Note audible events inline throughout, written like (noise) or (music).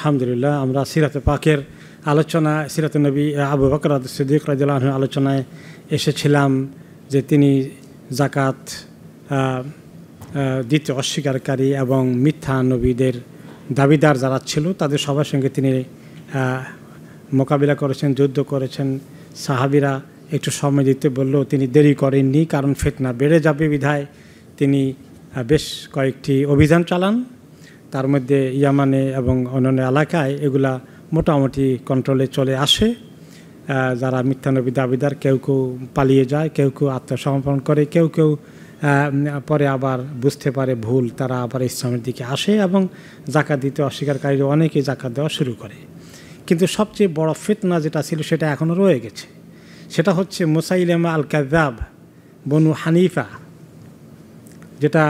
আলহামদুলিল্লাহ, আমরা সিরাতে পাকের আলোচনা, সিরাত নবী আবু বকর সিদ্দিক রাজিল্লাহ আলোচনায় এসেছিলাম যে তিনি জাকাত দিতে অস্বীকারী এবং মিথ্যা নবীদের দাবিদার যারা ছিল তাদের সবার সঙ্গে তিনি মোকাবিলা করেছেন, যুদ্ধ করেছেন। সাহাবিরা একটু সময় দিতে বললেও তিনি দেরি করেননি কারণ ফেতনা বেড়ে যাবে বিধায়। তিনি বেশ কয়েকটি অভিযান চালান। তার মধ্যে ইয়ামানে এবং অন্যান্য এলাকায় এগুলা মোটামুটি কন্ট্রোলে চলে আসে। যারা মিথ্যানবী দাবিদার, কেউ কেউ পালিয়ে যায়, কেউ কেউ আত্মসমর্পণ করে, কেউ কেউ পরে আবার বুঝতে পারে ভুল, তারা আবার ইসলামের দিকে আসে এবং জাকাত দিতে অস্বীকারীরা অনেকেই জাকাত দেওয়া শুরু করে। কিন্তু সবচেয়ে বড় ফিতনা যেটা ছিল, সেটা এখনও রয়ে গেছে। সেটা হচ্ছে মুসাইলেমা আল কাজাব বনু হানিফা যেটা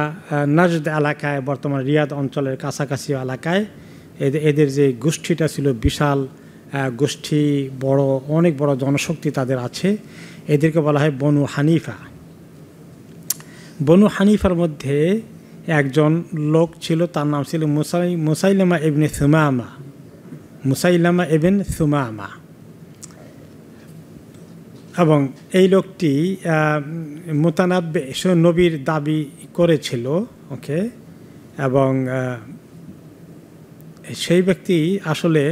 নাজদ এলাকায়, বর্তমান রিয়াদ অঞ্চলের কাছাকাছি এলাকায় এদের এদের যে গোষ্ঠীটা ছিল বিশাল গোষ্ঠী, বড়, অনেক বড় জনশক্তি তাদের আছে। এদেরকে বলা হয় বনু হানিফা। বনু হানিফার মধ্যে একজন লোক ছিল, তার নাম ছিল মুসাই, মুসাইলামা এবিন সুমামা। মুসাইলামা এবেন সুমামা। এবং এই লোকটি মোতানাব্বে নবীর দাবি করেছিল, ওকে? এবং সেই ব্যক্তি আসলে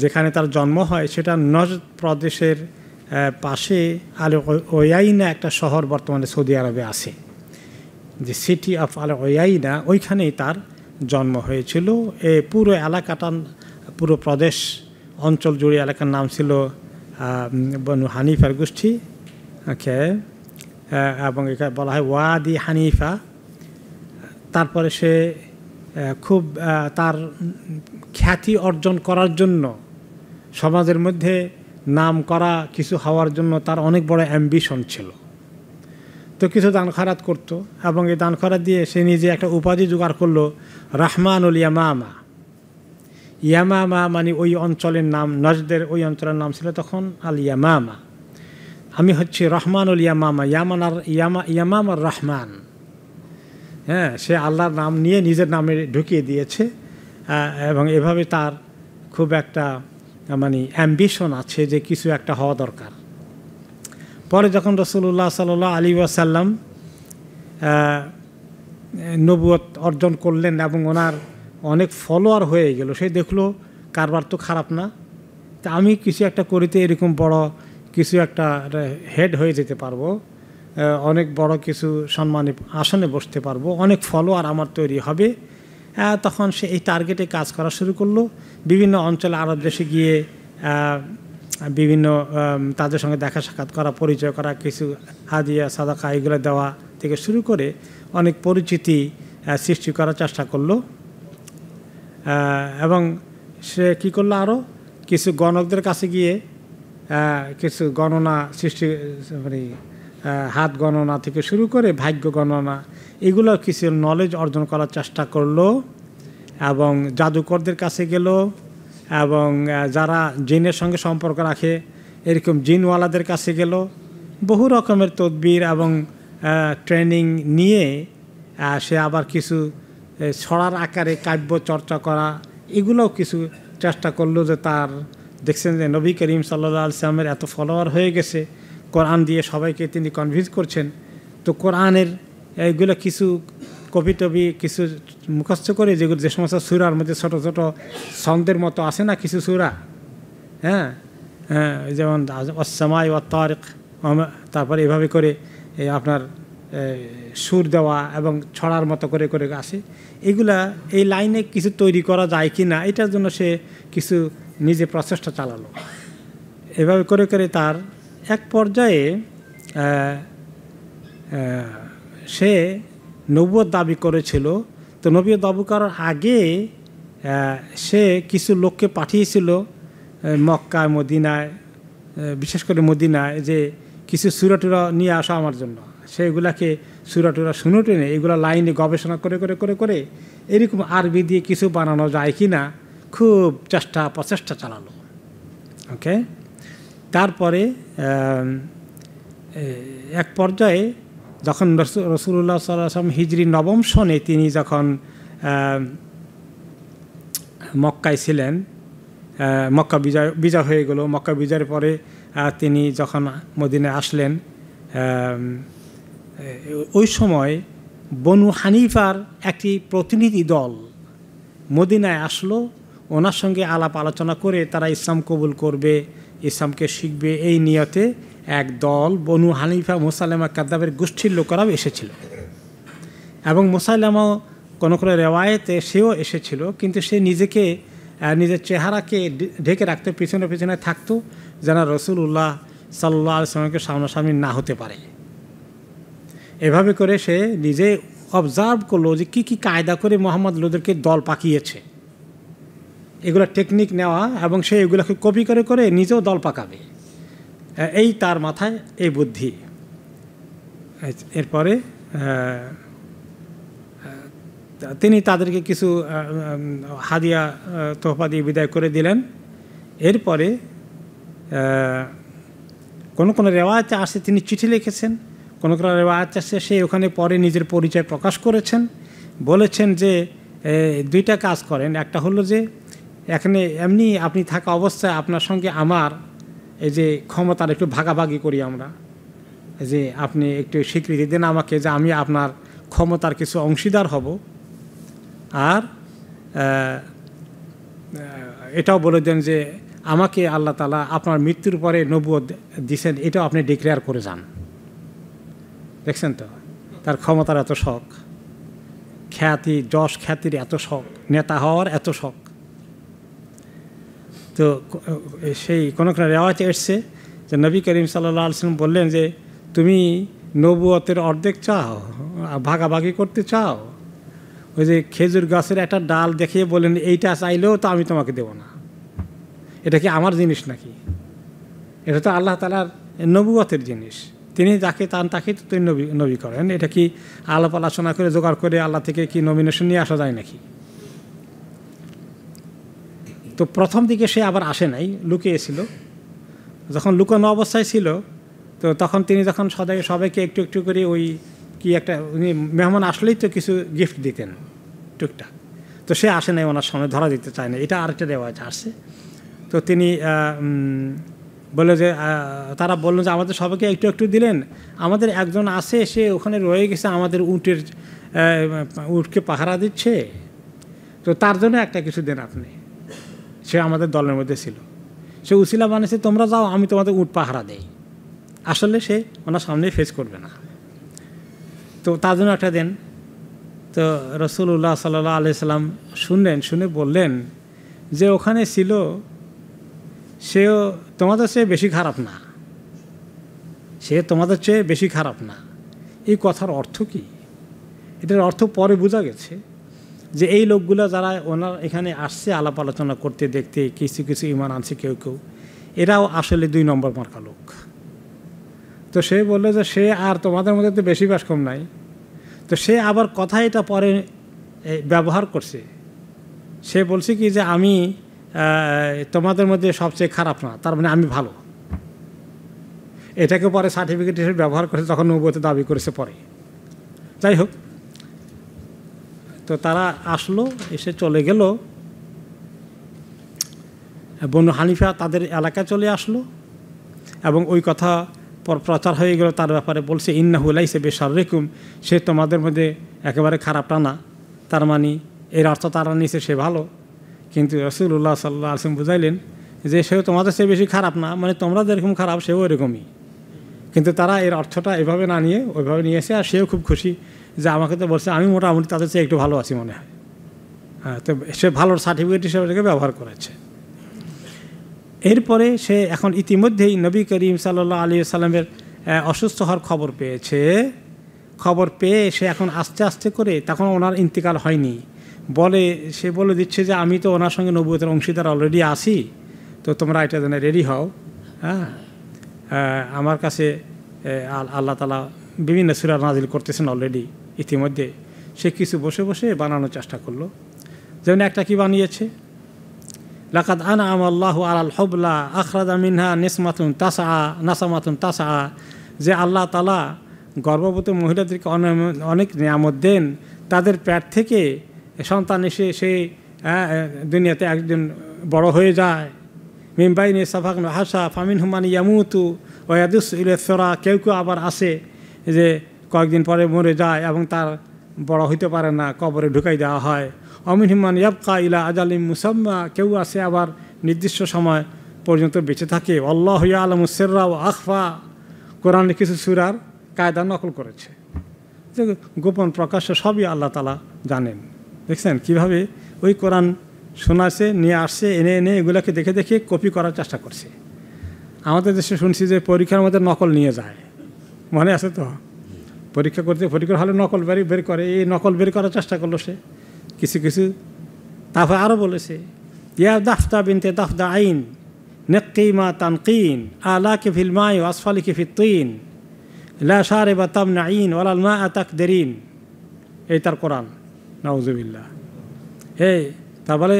যেখানে তার জন্ম হয়, সেটা নজ প্রদেশের পাশে আল ওয়াইনা একটা শহর বর্তমানে সৌদি আরবে আছে। যে সিটি অফ আল ওয়াইনা, ওইখানেই তার জন্ম হয়েছিল। এ পুরো এলাকাটা পুরো প্রদেশ অঞ্চল জুড়ে এলাকার নাম ছিল বনু হানিফার গোষ্ঠী, ওকে এবং এখানে বলা হয় ওয়াদি হানিফা। তারপরে সে খুব তার খ্যাতি অর্জন করার জন্য, সমাজের মধ্যে নাম করা, কিছু হওয়ার জন্য তার অনেক বড় অ্যাম্বিশন ছিল। তো কিছু দান খারাত করতো, এবং এই দান খারাত দিয়ে সে নিজে একটা উপাধি জোগাড় করল, রাহমানুল ইয়ামামা। ইয়ামামা মানে ওই অঞ্চলের নাম, নজদের ওই অঞ্চলের নাম ছিল তখন আল ইয়ামামা আমি হচ্ছে রহমানুল ইয়ামামা ইয়ামান আর ইয়ামা ইয়ামাম আর রহমান। হ্যাঁ সে আল্লাহর নাম নিয়ে নিজের নামে ঢুকিয়ে দিয়েছে এবং এভাবে তার খুব একটা মানে অ্যাম্বিশন আছে যে কিছু একটা হওয়া দরকার। পরে যখন রসুল্লাহ সাল আলী ওয়াসাল্লাম নবুয়ত অর্জন করলেন এবং ওনার অনেক ফলোয়ার হয়ে গেল। সে দেখল, কারবার তো খারাপ না। তা আমি কিছু একটা করিতে এরকম বড় কিছু একটা হেড হয়ে যেতে পারব। অনেক বড় কিছু সম্মানে, আসনে বসতে পারব। অনেক ফলোয়ার আমার তৈরি হবে। তখন সে এই টার্গেটে কাজ করা শুরু করল। বিভিন্ন অঞ্চলে, আরব দেশে গিয়ে বিভিন্ন তাদের সঙ্গে দেখা সাক্ষাৎ করা, পরিচয় করা, কিছু হাদিয়া, সাদাকা এগুলো দেওয়া থেকে শুরু করে অনেক পরিচিতি সৃষ্টি করার চেষ্টা করল। এবং সে কি করল আরও কিছু গণকদের কাছে গিয়ে কিছু গণনা সৃষ্টি মানে হাত গণনা থেকে শুরু করে ভাগ্য গণনা, এগুলো কিছু নলেজ অর্জন করার চেষ্টা করল এবং জাদুকরদের কাছে গেল এবং যারা জিনের সঙ্গে সম্পর্ক রাখে, এরকম জিনওয়ালাদের কাছে গেল। বহু রকমের তদবির এবং ট্রেনিং নিয়ে সে আবার কিছু ছড়ার আকারে কাব্য চর্চা করা, এগুলোও কিছু চেষ্টা করল যে তার, দেখছেন যে নবী করিম সাল্লা আলসালামের এত ফলোয়ার হয়ে গেছে, কোরআন দিয়ে সবাইকে তিনি কনভিন্স করছেন। তো কোরআনের এইগুলো কিছু কবি টবি কিছু মুখস্থ করে যেগুলো যে সমস্ত সুরার মধ্যে ছোট ছোট ছন্দের মতো আছে না কিছু সুরা? হ্যাঁ? হ্যাঁ যেমন অসামাই ও তারেক তারপরে এভাবে করে আপনার সুর দেওয়া এবং ছড়ার মতো করে করে আসে। এগুলা এই লাইনে কিছু তৈরি করা যায় কি না এটার জন্য সে কিছু নিজে প্রচেষ্টা চালালো। এভাবে করে করে তার এক পর্যায়ে সে নব্বত দাবি করেছিল। তো নবীয় দাবি করার আগে সে কিছু লোককে পাঠিয়েছিল মক্কা মদিনায় বিশেষ করে মদিনায় যে কিছু সুরাটুরা নিয়ে আসা আমার জন্য। সেগুলাকে সুরাটুরা শুনো টেনে এগুলো লাইনে গবেষণা করে করে করে করে এরকম আরবি দিয়ে কিছু বানানো যায় কি না খুব চেষ্টা, প্রচেষ্টা চালালো। ওকে তারপরে এক পর্যায়ে যখন রসুল্লাহ সাল্লাম হিজরি নবম সনে তিনি যখন মক্কায় ছিলেন মক্কা বিজয় বিজয় হয়ে গেল। মক্কা বিজয়ের পরে তিনি যখন মদিনায় আসলেন ওই সময় বনু হানিফার একটি প্রতিনিধি দল মদিনায় আসলো। ওনার সঙ্গে আলাপ আলোচনা করে তারা ইসলাম কবুল করবে, ইসলামকে শিখবে। এই নিয়তে এক দল বনু হানিফা, মুসাল্লামা, কাদ্দাবের গোষ্ঠীর লোকেরাও এসেছিল। এবং মুসাল্লামাও কোনো কোনো রেওয়ায়েতে সেও এসেছিল, কিন্তু সে নিজেকে নিজের চেহারাকে ঢেকে রাখতে, পিছনে পিছনে থাকতো, যেন রসুল উল্লাহ সাল্লাহ আলসালামকে সামনাসামনি না হতে পারে। এভাবে করে সে নিজে অবজার্ভ করল যে কী কী কায়দা করে মোহাম্মদ লোদেরকে দল পাকিয়েছে। এগুলো টেকনিক নেওয়া এবং সে এগুলোকে কপি করে করে নিজেও দল পাকাবে। এই তার মাথায় এই বুদ্ধি। এরপরে তিনি তাদেরকে কিছু হাদিয়া তোহফা দিয়ে বিদায় করে দিলেন। এরপরে কোনো কোনো রেওয়ায়তে আসে তিনি চিঠি লিখেছেন। কোনো রেওয়ায়ত আসে সে ওখানে পরে নিজের পরিচয় প্রকাশ করেছেন। বলেছেন যে দুইটা কাজ করেন। একটা হলো যে, এখানে এমনি আপনি থাকা অবস্থায় আপনার সঙ্গে আমার, এই যে, ক্ষমতার একটু ভাগাভাগি করি আমরা। যে, আপনি একটু স্বীকৃতি দেন আমাকে যে, আমি আপনার ক্ষমতার কিছু অংশীদার হব। আর এটাও বলে দেন যে, আমাকে আল্লাহ তালা আপনার মৃত্যুর পরে নবুয় দিছেন, এটাও আপনি ডিক্লেয়ার করে যান। দেখছেন তো? তার ক্ষমতার এত শখ। খ্যাতি, যশ খ্যাতির এত শখ, নেতা হওয়ার এত শখ। তো সেই কোনো কোনো রেওয়াজে এসছে যে নবী করিম সাল্লাহ আলসালাম বললেন যে, তুমি নবুয়তের অর্ধেক চাও ভাগাভাগি করতে চাও। ওই যে খেজুর গাছের একটা ডাল দেখিয়ে বলেন এইটা চাইলেও তো আমি তোমাকে দেব না। এটা কি আমার জিনিস নাকি? এটা তো আল্লাহ তালার নবুয়তের জিনিস। তিনি যাকে তান তাকে তো তিনি নবী নবী করেন। এটা কি আলাপ আলোচনা করে জোগাড় করে আল্লাহ থেকে কি নমিনেশন নিয়ে আসা যায় নাকি? তো প্রথম দিকে সে আবার আসে নাই লুকিয়েছিল যখন লুকানো অবস্থায় ছিল, তো তখন তিনি যখন সদাই, সবাইকে একটু একটু করে ওই কি একটা উনি মেহমান আসলেই তো কিছু গিফট দিতেন, টুকটাক। তো সে আসে নাই ওনার সামনে, ধরা দিতে চায় না। এটা আরেকটা রেওয়াজ আসছে। তো তিনি বলে যে তারা বলল যে, আমাদের সবাইকে একটু একটু দিলেন। আমাদের একজন আছে, সে ওখানে রয়ে গেছে, আমাদের উটের উটকে পাহারা দিচ্ছে। তো তার জন্য একটা কিছু দেন আপনি। সে আমাদের দলের মধ্যে ছিল। সে উসিলা বানিয়েছে তোমরা যাও, আমি তোমাদের উট পাহারা দেই। আসলে সে ওনার সামনে ফেস করবে না। তো তার জন্য একটা দেন। তো রসুল্লাহ সাল্লাহ আলি সাল্লাম শুনলেন, শুনে বললেন যে, ওখানে ছিল সেও তোমাদের চেয়ে বেশি খারাপ না। সে তোমাদের চেয়ে বেশি খারাপ না। এই কথার অর্থ কি? এটার অর্থ পরে বোঝা গেছে যে এই লোকগুলো যারা ওনার এখানে আসছে, আলাপ আলোচনা করতে, দেখতে, কিছু কিছু ইমান আনছে কেউ কেউ, এরাও আসলে দুই নম্বর মার্কা লোক। তো সে বলল যে সে আর তোমাদের মধ্যে তো বেশি বাস কম নাই। তো সে আবার কথা এটা পরে ব্যবহার করছে। সে বলছে কি যে আমি তোমাদের মধ্যে সবচেয়ে খারাপ না, তার মানে আমি ভালো। এটাকে পরে সার্টিফিকেট হিসেবে ব্যবহার করেছে তখন নবতে দাবি করেছে পরে। যাই হোক, তো তারা আসলো, এসে চলে গেল। বনু হানিফা তাদের এলাকায় চলে আসলো এবং ওই কথা পর প্রচার হয়ে গেল, তার ব্যাপারে বলছে ইন্না হুলাইসে বেশার রেকুম সে তোমাদের মধ্যে একেবারে খারাপটা না তার মানে এর অর্থ তারা নিছে সে ভালো। কিন্তু রসুল্লাহ সাল্লাহ আসিম বুঝাইলেন যে সেও তোমাদের চেয়ে বেশি খারাপ না মানে তোমরা যেরকম খারাপ সেও এরকমই কিন্তু তারা এর অর্থটা এভাবে না নিয়ে, ওইভাবে নিয়েছে আর সেও খুব খুশি যে আমাকে তো বলছে, আমি মোটামুটি তাদের চেয়ে একটু ভালো আছি মনে হয়। হ্যাঁ তো সে ভালোর সার্টিফিকেট হিসেবে এটাকে ব্যবহার করেছে। এরপরে সে এখন ইতিমধ্যেই নবী করিম সাল্লাহ আলী সাল্লামের অসুস্থ হওয়ার খবর পেয়েছে। খবর পেয়ে সে এখন আস্তে আস্তে করে, তখন ওনার ইন্তিকাল হয়নি। বলে, সে বলে দিচ্ছে যে, আমি তো ওনার সঙ্গে নবুয়তের অংশীদার অলরেডি আসি তো তোমরা এটা যেন রেডি হও। হ্যাঁ? আমার কাছে আল্লাহ তালা বিভিন্ন সুরা নাজিল করতেছেন অলরেডি ইতিমধ্যে। সে কিছু বসে বসে বানানোর চেষ্টা করল। যেমন একটা কি বানিয়েছে? লাকাদ আনা আল হবলা আখরাদা মিনহা নিসমাতুন তাসা নাসামাতুন তাসা যে আল্লাহ তালা গর্ভবতী মহিলাদেরকে অনেক নিয়ামত দেন, তাদের প্যাট থেকে সন্তান এসে, সে দুনিয়াতে একজন বড় হয়ে যায়। মিমবাইনে সাফাক হাসা ফামিন হুমান ইয়ামুতু ওয়াদুস ইলেসরা কেউ কেউ আবার আসে যে কয়েকদিন পরে মরে যায় এবং তার বড় হইতে পারে না, কবরে ঢুকাই দেওয়া হয়। অমিন হিমান ইয়াবকা ইলা আজালিম মুসাম্মা, কেউ আসে আবার নির্দিষ্ট সময় পর্যন্ত বেঁচে থাকে। অল্লাহ আল্লাহ আলমুসেররা ও আখফা। কোরআনে কিছু সুরার কায়দা নকল করেছে। গোপন প্রকাশ্য সবই আল্লাহ তালা জানেন। দেখছেন? কীভাবে ওই কোরআন শোনাছে, নিয়ে আসছে, এনে এনে এগুলোকে দেখে দেখে কপি করার চেষ্টা করছে। আমাদের দেশে শুনছি যে পরীক্ষার মধ্যে নকল নিয়ে যায়। মনে আছে তো? পরীক্ষা করতে, পরীক্ষার হলে নকল বের বের করে, এই নকল বের করার চেষ্টা করল সে। কিছু কিছু তারপর আরও বলেছে, ইয়া দাফতা বিনতে দাফদা আইন নেকিমা তানকিন আলা কে ফিল মাই আসফালি কে ফির তিন, লা সারে বা তাম নাইন ওলাল মা আতাক দেরিন এই তার কোরআন। নওজুবিল্লা এই, তারপরে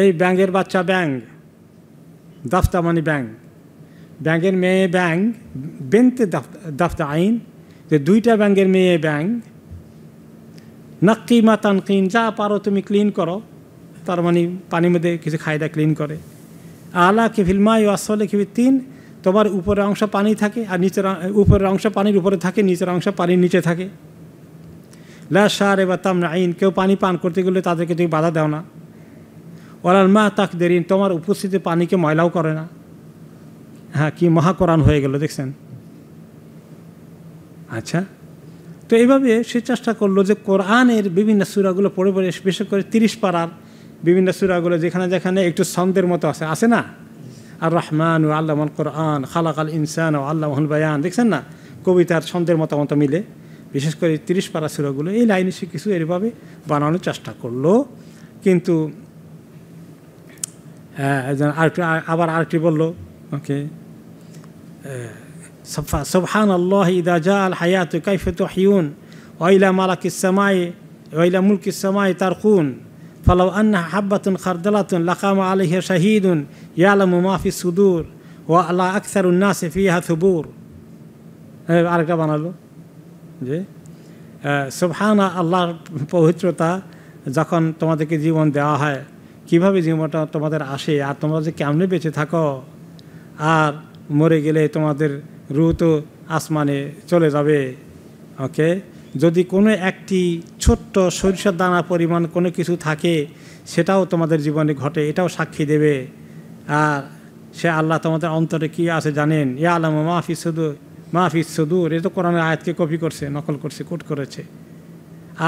এই ব্যাঙ্গের বাচ্চা ব্যাং দাফতা মানে ব্যাং ব্যাঙ্গের মেয়ে ব্যাং বেনতে দাফতা আইন যে দুইটা ব্যাঙ্গের মেয়ে ব্যাং নাক্কি মা তানকিন, যা পারো তুমি ক্লিন করো। তার মানে পানির মধ্যে কিছু খায়দা ক্লিন করে। আলা কে ফিল্মাই আসলে কি তিন তোমার উপরের অংশ পানি থাকে আর নিচের উপরের অংশ পানির উপরে থাকে, নিচের অংশ পানির নিচে থাকে। লা সার এবার তাম আইন, কেউ পানি পান করতে গেলে তাদেরকে তুমি বাধা দেও না। ওরাল মা তাক দেরিন তোমার উপস্থিতি পানিকে ময়লাও করে না। হ্যাঁ কি মহাকরণ হয়ে গেল, দেখছেন? আচ্ছা তো এইভাবে সে চেষ্টা করল যে কোরআনের বিভিন্ন সুরাগুলো পড়ে পড়ে, বিশেষ করে তিরিশ পাড়ার বিভিন্ন সুরাগুলো, যেখানে যেখানে একটু ছন্দের মতো আছে। আছে না? আর রহমান ও আল্লাহ কোরআন খালাক আল ইনসান ও আল্লাহ বায়ান, দেখছেন না? কবিতার ছন্দের মতো মতো মিলে। বিশেষ করে তিরিশ পারা সুরাগুলো এই লাইনে সে কিছু এরভাবে বানানোর চেষ্টা করল। কিন্তু হ্যাঁ আরেকটি, আবার আরেকটি বলল, ওকে সোহান আল্লাহ ইদা জা আল হায়াত কাইফত হিউন ওইলা মালা ইসামাই ওইলা মুলক তার তারকুন ফলাও আন্না হাব্বাতুন খারদালাতুন লাকামা আলহ শাহিদুন ইয়ালামু মাফি সুদুর ও আল্লাহ আকসার উন্নাসে ফিহা থুবুর আরেকটা বানালো। যে সুবহানা আল্লাহর পবিত্রতা যখন তোমাদেরকে জীবন দেওয়া হয়, কীভাবে জীবনটা তোমাদের আসে আর তোমরা যে কেমনে বেঁচে থাকো? আর মরে গেলে তোমাদের রু তো আসমানে চলে যাবে। ওকে যদি কোনো একটি ছোট্ট সরিষার দানা পরিমাণ কোনো কিছু থাকে, সেটাও তোমাদের জীবনে ঘটে, এটাও সাক্ষী দেবে। আর সে আল্লাহ তোমাদের অন্তরে কি আছে জানেন? ইয়া আলম মাহফি সুদু মাহফি সুদুর এ তো কোরআনের আয়াতকে কপি করছে, নকল করছে, কোট করেছে।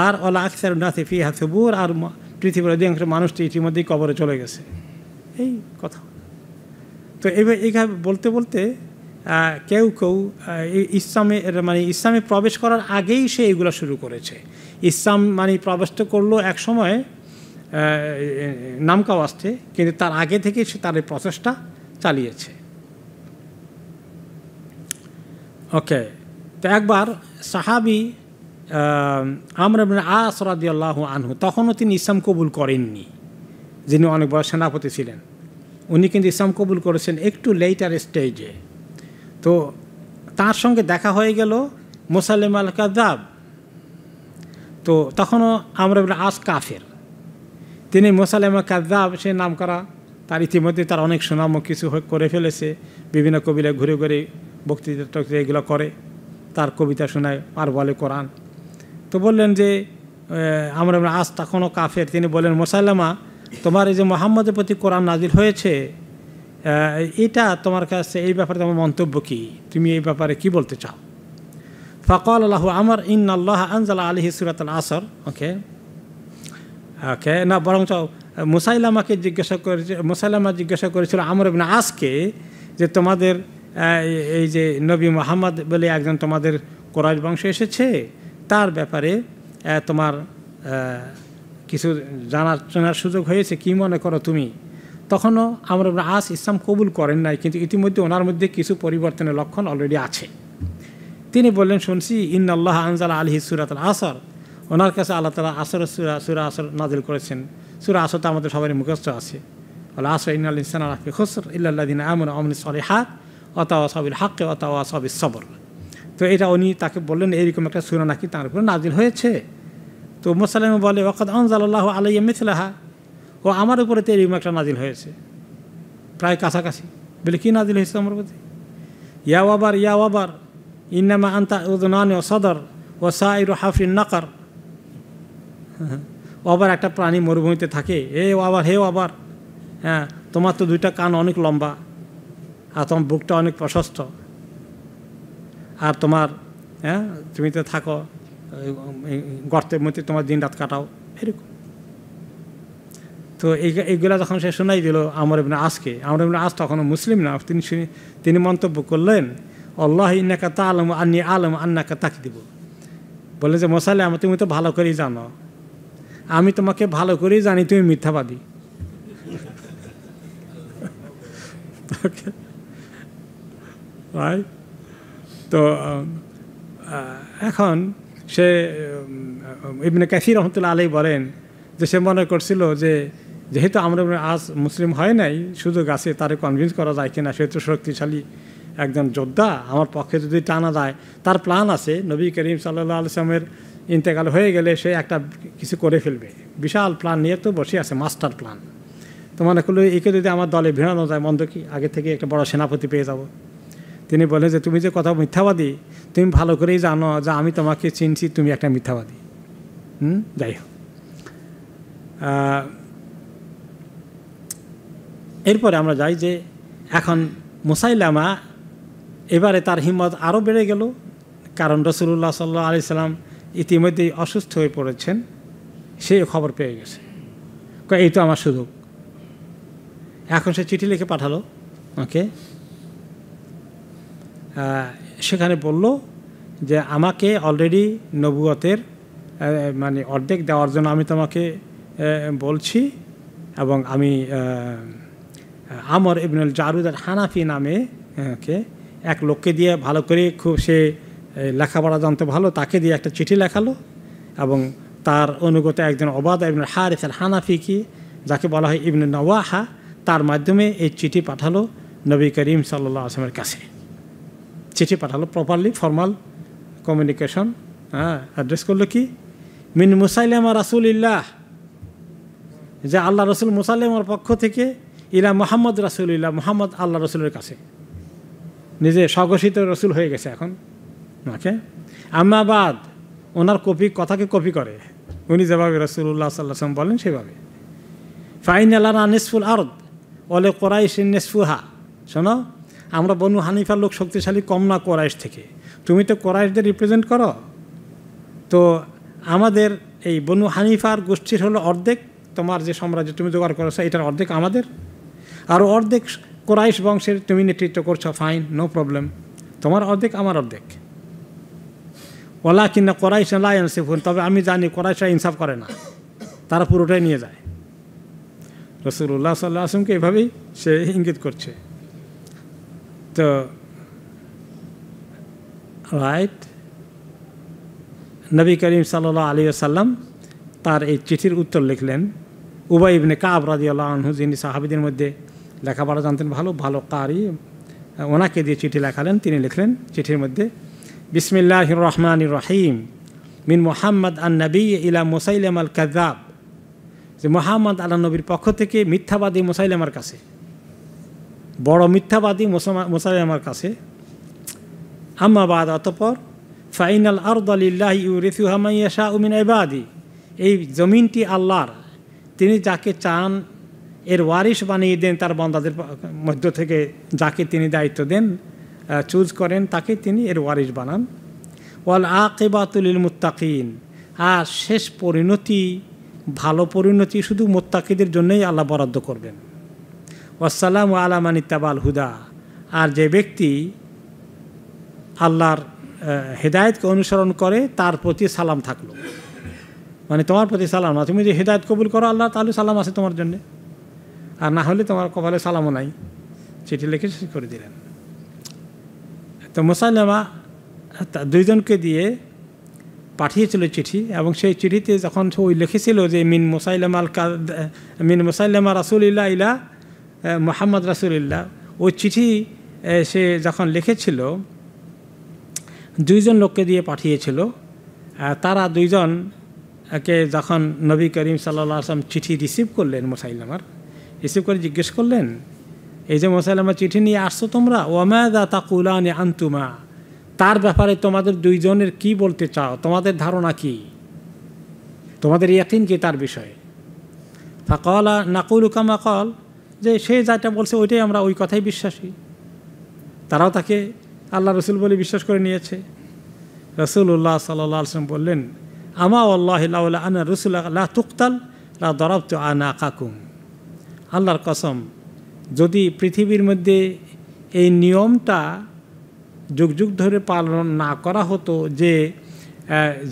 আর ওলা আকসার নাথে ফি হাসবুর আর পৃথিবীর অধিকাংশ মানুষটি ইতিমধ্যেই কবরে চলে গেছে। এই কথা। তো এবার এইভাবে বলতে বলতে কেউ কেউ ইসলামে মানে ইসলামে প্রবেশ করার আগেই সে এগুলো শুরু করেছে। ইসলাম মানে প্রবেশ তো করল এক সময় নামকাও আসছে, কিন্তু তার আগে থেকে সে তার এই প্রসেসটা চালিয়েছে। ওকে তো একবার সাহাবি আমরা আসরাদি আল্লাহ আনহু, তখনও তিনি ইসলাম কবুল করেননি, যিনি অনেক বড় সেনাপতি ছিলেন। উনি কিন্তু ইসলাম কবুল করেছেন একটু লেটার স্টেজে তো তার সঙ্গে দেখা হয়ে গেল মোসালেম আল কাদাব তো তখনও আমরা আস কাফের। তিনি মোসালেমা কাদাব সে নাম করা তার ইতিমধ্যে তার অনেক সুনাম কিছু করে ফেলেছে। বিভিন্ন কবিরা ঘুরে ঘুরে বক্তৃতা টক্তৃতা এগুলো করে, তার কবিতা শোনায় আর বলে কোরআন। তো বললেন যে আমরা আজ তখনও কাফের, তিনি বললেন, মোসাল্লামা, তোমার এই যে মোহাম্মদের প্রতি কোরআন নাজিল হয়েছে এটা তোমার কাছে এই ব্যাপারে তোমার মন্তব্য কি? তুমি এই ব্যাপারে কি বলতে চাও? ফকল আল্লাহ আমার ইন আল্লাহ আনজাল আলহি সুরাত আসর। ওকে? ওকে, না, বরঞ্চ মুসাইলামাকে জিজ্ঞাসা করেছে, মুসাইলামা জিজ্ঞাসা করেছিল আমর আজকে যে তোমাদের এই যে নবী মোহাম্মদ বলে একজন তোমাদের কোরআশ বংশ এসেছে, তার ব্যাপারে তোমার কিছু জানার জানার সুযোগ হয়েছে, কি মনে করো তুমি? তখনও আমরা আস ইসলাম কবুল করেন নাই, কিন্তু ইতিমধ্যে ওনার মধ্যে কিছু পরিবর্তনের লক্ষণ অলরেডি আছে। তিনি বললেন, শুনছি ইন আল্লাহ আনজাল আলহি সুরাত আসর। ওনার কাছে আল্লাহ তালা আসর, সুরা সুরা আসর নাজিল করেছেন। সুরা আসর তো আমাদের সবারই মুখস্থ আছে। আল্লাহ আসর ইন আল ইনসান খসর ইল্লাদিন আমন অমন সরি হাত অতাওয়া সাবিল হাক্কে অতাওয়া সাবিল সবর। তো এটা উনি তাকে বললেন, এইরকম একটা সুরা নাকি তার উপরে নাজিল হয়েছে? তো মুসালাম বলে ওকাদ আনজাল্লাহ আলাইয়া মিথলাহা। ও আমার উপরে তো এরকম একটা নাজিল হয়েছে। প্রায় কাছাকাছি। বলে, কি নাজিল হয়েছে আমার প্রতি ইয়া আবার ইয়া আবার ইন্নামা আন্তা উদনান ও সদর ও সাইর হাফিন নাকার। (laughs) আবার একটা প্রাণী মরুভূমিতে থাকে। এ আবার হে আবার হ্যাঁ তোমার তো দুইটা কান অনেক লম্বা। আর তোমার বুকটা অনেক প্রশস্ত। আর তোমার হ্যাঁ তুমি তো থাকো, গর্তের মধ্যে তোমার দিন রাত কাটাও, এরকম। তো এই, এইগুলা যখন সে শোনাই দিল আমর এমনি আজকে আমর এমনি আজ তখনও মুসলিম না, তিনি তিনি মন্তব্য করলেন, আল্লাহ ইন্নাকা তা আলম আন্নি আলম আন্নাকা তাকি দিব বলে যে মশালে আমার তুমি তো ভালো করেই জানো। আমি তোমাকে ভালো করেই জানি, তুমি মিথ্যাবাদী। (laughs) তো এখন সে ইবনে কাসির রহমতুল্লাহ আলী বলেন যে সে মনে করছিল যে যেহেতু আমরা আজ মুসলিম হয় নাই, সুযোগ আছে, তারে কনভিন্স করা যায় কিনা, সে তো শক্তিশালী একজন যোদ্ধা, আমার পক্ষে যদি টানা যায়, তার প্ল্যান আছে, নবী করিম সাল্লাহ আলসালামের ইন্তেকাল হয়ে গেলে সে একটা কিছু করে ফেলবে। বিশাল প্ল্যান নিয়ে তো বসে আছে মাস্টার প্ল্যান তো মনে করল, একে যদি আমার দলে ভিড়ানো যায়, মন্দ কি? আগে থেকে একটা বড় সেনাপতি পেয়ে যাব। তিনি বলেন যে, তুমি যে কথা মিথ্যাবাদী, তুমি ভালো করেই জানো যে আমি তোমাকে চিনছি, তুমি একটা মিথ্যাবাদী। হুম? যাই হোক। এরপরে আমরা যাই যে, এখন মুসাইলামা এবারে তার হিম্মত আরও বেড়ে গেল, কারণ রসুল্লাহ সাল্লাহ আলি সাল্লাম ইতিমধ্যেই অসুস্থ হয়ে পড়েছেন সে খবর পেয়ে গেছে। এই তো আমার সুযোগ। এখন সে চিঠি লিখে পাঠালো, ওকে? সেখানে বলল যে আমাকে অলরেডি নবুয়তের মানে অর্ধেক দেওয়ার জন্য আমি তোমাকে বলছি এবং আমি আমর ইবনুল জারুদ হানাফি নামে কে, এক লোককে দিয়ে ভালো করে খুব সে লেখাপড়া জানতে ভালো, তাকে দিয়ে একটা চিঠি লেখালো এবং তার অনুগত একজন অবাদ ইবনুল হারিফ আল হানাফি কি, যাকে বলা হয় ইবনুল নওয়াহা, তার মাধ্যমে এই চিঠি পাঠালো নবী করিম সাল্লাহ আসলামের কাছে। চিঠি পাঠালো প্রপারলি ফর্মাল কমিউনিকেশন হ্যাঁ অ্যাড্রেস করল কি? মিন মুসাইলামা রাসুলিল্লাহ যে আল্লাহ রসুল মুসাল্লামার পক্ষ থেকে ইলা মোহাম্মদ রাসুলিল্লাহ, মোহাম্মদ আল্লাহ রসুলের কাছে। নিজে স্বঘোষিত রসুল হয়ে গেছে এখন। ওকে? আমাবাদ ওনার কপি, কথাকে কপি করে। উনি যেভাবে রসুল্লাহ সাল্লাম বলেন সেভাবে। ফাইন আল্লাহ নিসফুল আরদ অলে কোরাইশ নেসফুহা শোনো আমরা বনু হানিফার লোক শক্তিশালী কম না কোরাইশ থেকে। তুমি তো কোরাইশদের রিপ্রেজেন্ট করো। তো আমাদের এই বনু হানিফার গোষ্ঠীর হলো অর্ধেক। তোমার যে সাম্রাজ্য তুমি জোগাড় করেছ, এটার অর্ধেক আমাদের। আর অর্ধেক কোরাইশ বংশের তুমি নেতৃত্ব করছ ফাইন নো প্রবলেম তোমার অর্ধেক, আমার অর্ধেক। ওলা কিনা কোরাইশ লাইনসিফুন তবে আমি জানি কোরাইশরা ইনসাফ করে না। তারা পুরোটাই নিয়ে যায়। রসুল্লাহ সাল্লাহ আসলামকে এভাবেই সে ইঙ্গিত করছে। তো রাইট নবী করিম সাল্লাহ আলী সাল্লাম তার এই চিঠির উত্তর লিখলেন। উবাই ইবনে কাব রাজি আল্লাহ আনহু, যিনি সাহাবিদের মধ্যে লেখাপড়া জানতেন ভালো ভালো কারি, ওনাকে দিয়ে চিঠি লেখালেন। তিনি লিখলেন চিঠির মধ্যে বিসমিল্লাহ রহমান রহিম, মিন মোহাম্মদ আন নবী ইলা মুসাইলাম আল কাজাব যে মোহাম্মদ আল্লাহ নবীর পক্ষ থেকে মিথ্যাবাদী মুসাইলামার কাছে। বড় মিথ্যাবাদী মোসাই আমার কাছে। আম্মাবাদ অতপর, ফাইনাল আরদালিল্লাহ ইউরিফুহামাইয়া শাহ উমিন এবাদি এই জমিনটি আল্লাহর। তিনি যাকে চান, এর ওয়ারিশ বানিয়ে দেন, তার বন্দাদের মধ্য থেকে যাকে তিনি দায়িত্ব দেন চুজ করেন, তাকে তিনি এর ওয়ারিশ বানান। ওয়াল আকেবাতুলিল মুত্তাকিন। আর শেষ পরিণতি, ভালো পরিণতি শুধু মোত্তাকিদের জন্যই আল্লাহ বরাদ্দ করবেন। ওয়াসালাম আলামান ইত্তাবাল হুদা। আর যে ব্যক্তি আল্লাহর হেদায়তকে অনুসরণ করে, তার প্রতি সালাম থাকল। মানে তোমার প্রতি সালাম না। তুমি যে হেদায়ত কবুল করো আল্লাহ, তাহলে সালাম আছে তোমার জন্যে। আর না হলে তোমার কপালে সালামও নাই। চিঠি লিখে শেষ করে দিলেন। তো মুসাইলামা দুইজনকে দিয়ে পাঠিয়েছিল চিঠি, এবং সেই চিঠিতে যখন ওই লিখেছিল যে, মিন মুসাইলামা আল মিন মুসাইলামা রাসুলিল্লাহ ইলা মোহাম্মদ রাসুলিল্লাহ, ওই চিঠি সে যখন লিখেছিল, দুইজন লোককে দিয়ে পাঠিয়েছিল তারা দুইজন কে যখন নবী করিম সাল্লা আসলাম চিঠি রিসিভ করলেন মোসাইলামার রিসিভ করে জিজ্ঞেস করলেন, এই যে মোসাইলামার চিঠি নিয়ে আসছো তোমরা? ওয়ামাদা তাকুলানি আন্তুমা? তার ব্যাপারে তোমাদের দুইজনের কি বলতে চাও? তোমাদের ধারণা কি? তোমাদের ইয়াকিন কি তার বিষয়ে? ফাকলা নাকুল কামা কল যে সে যাটা বলছে ওইটাই আমরা ওই কথাই বিশ্বাসী। তারাও তাকে আল্লাহ রসুল বলে বিশ্বাস করে নিয়েছে। রসুল্লাহ সাল্লাহ আসলাম বললেন, আমা আল্লাহ আনা রসুল আল্লাহ তুকতাল লা দরবত আনা কাকুম আল্লাহর কসম, যদি পৃথিবীর মধ্যে এই নিয়মটা যুগ যুগ ধরে পালন না করা হতো যে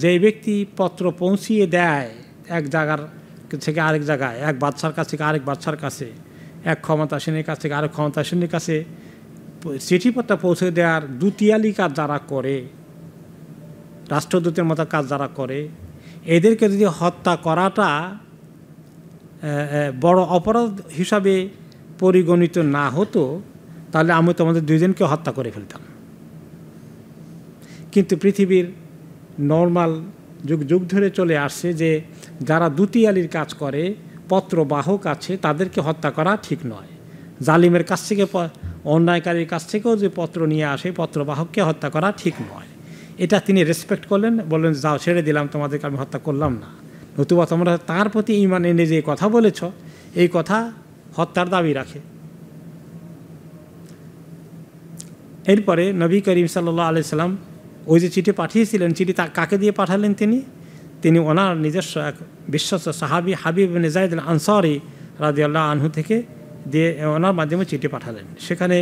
যে ব্যক্তি পত্র পৌঁছিয়ে দেয় এক জায়গার থেকে আরেক জায়গায়, এক বাচ্চার কাছ আরেক বাচ্চার কাছে এক ক্ষমতাসীনের কাছ থেকে আরেক ক্ষমতাসীনের কাছে চিঠিপত্র পৌঁছে দেওয়ার দুতিয়ালি কাজ যারা করে, রাষ্ট্রদূতের মতো কাজ যারা করে, এদেরকে যদি হত্যা করাটা বড় অপরাধ হিসাবে পরিগণিত না হতো, তাহলে আমি তোমাদের দুইজনকে হত্যা করে ফেলতাম। কিন্তু পৃথিবীর নর্মাল যুগ যুগ ধরে চলে আসছে যে যারা দুতিয়ালির কাজ করে পত্র বাহক আছে, তাদেরকে হত্যা করা ঠিক নয়। জালিমের কাছ থেকে অন্যায়কারীর কাছ থেকেও যে পত্র নিয়ে আসে, পত্রবাহককে হত্যা করা ঠিক নয়। এটা তিনি রেসপেক্ট করলেন, বললেন, যাও, ছেড়ে দিলাম, তোমাদেরকে আমি হত্যা করলাম না। নতুবা তোমরা তার প্রতি ইমান এনে যে কথা বলেছ, এই কথা হত্যার দাবি রাখে। এরপরে নবী করিম সাল্লাহ আলি সাল্লাম ওই যে চিঠি পাঠিয়েছিলেন, চিঠি তা কাকে দিয়ে পাঠালেন তিনি? তিনি ওনার নিজস্ব এক বিশ্বস্ত সাহাবি হাবিব নিজাইদ আনসারি রাজিয়াল্লাহ আনহু থেকে দিয়ে ওনার মাধ্যমে চিঠি পাঠালেন। সেখানে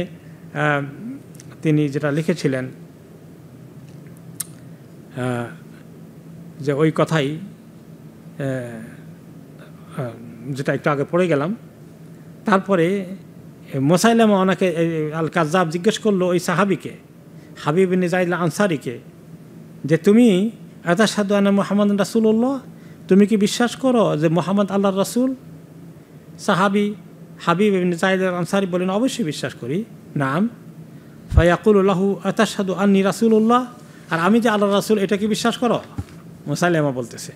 তিনি যেটা লিখেছিলেন যে ওই কথাই যেটা একটু আগে পড়ে গেলাম, তারপরে মোসাইলামা ওনাকে আল কাজাব জিজ্ঞেস করল ওই সাহাবিকে, হাবিব নিজাইল আনসারিকে যে তুমি এত সাদু আনা মোহাম্মদ রাসুল্লাহ তুমি কি বিশ্বাস করো যে মোহাম্মদ আল্লাহ রাসুল? সাহাবি হাবিব নিজাইল আনসারি বলেন, অবশ্যই বিশ্বাস করি। নাম ফয়াকুল্লাহু আতাসাদু আন্নি রাসুল্লাহ আর আমি যে আল্লাহ রাসুল, এটা কি বিশ্বাস করো? মুসাইলামা বলতেছে